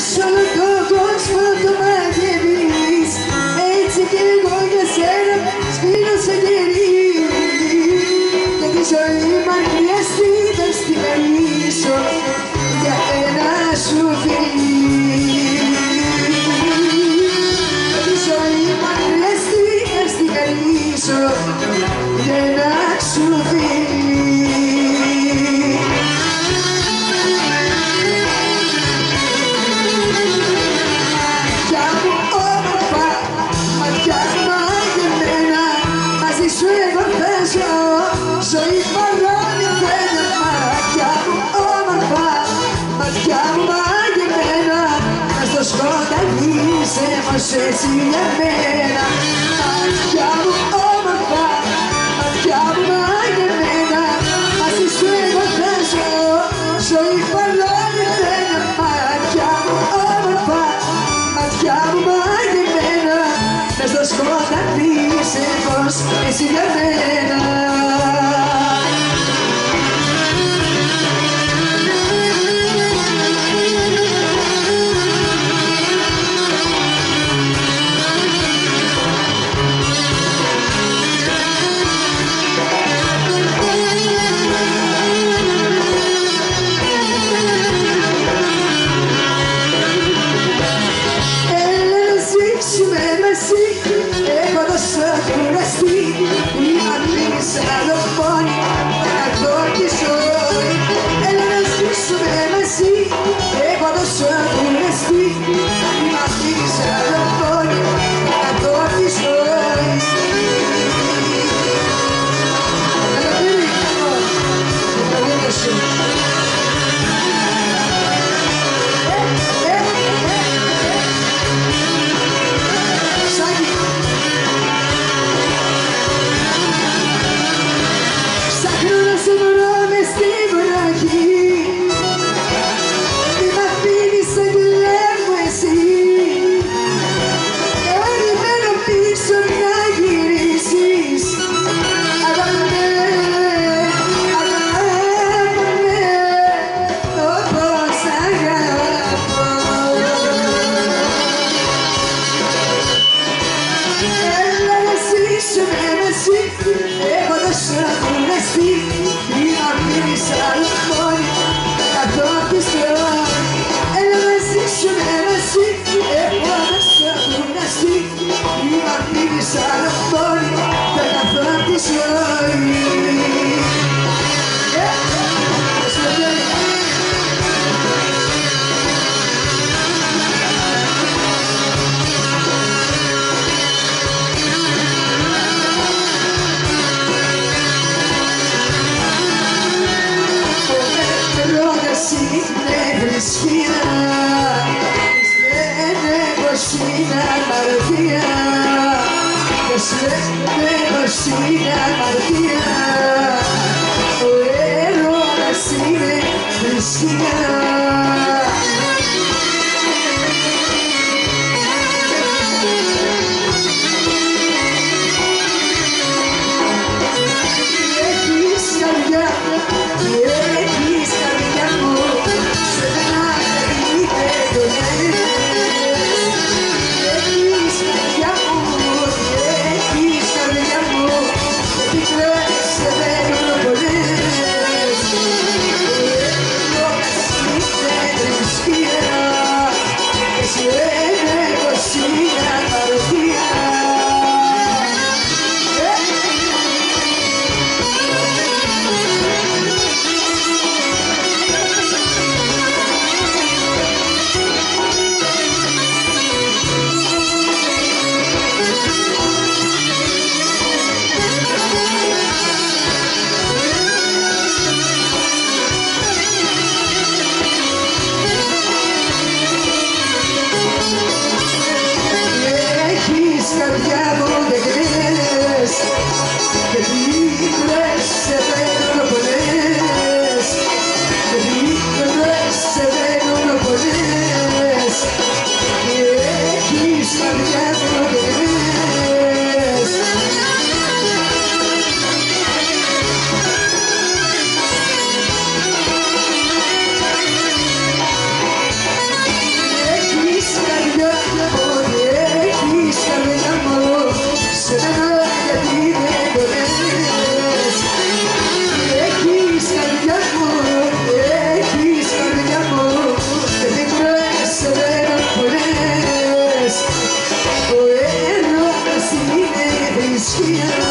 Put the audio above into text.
National μας έτσι εμένα Αυτιά μου όμορφα, αυτιά μου μαγεμένα Ας τις εγώ θα ζω, ζωή παρόλεμένα Αυτιά μου όμορφα, αυτιά μου μαγεμένα Μες το σκοτάδι είσαι πως εσύ για μένα. η αγάπη σαν μόνη κατόπιν στερά Έλα να ζήσω, έλα εσύ, εγώ να σε αγωναστεί η αγάπη σαν μόνη κοσίνα, της λένε κοσίνα μαρτία, της λένε κοσίνα μαρτία. tears.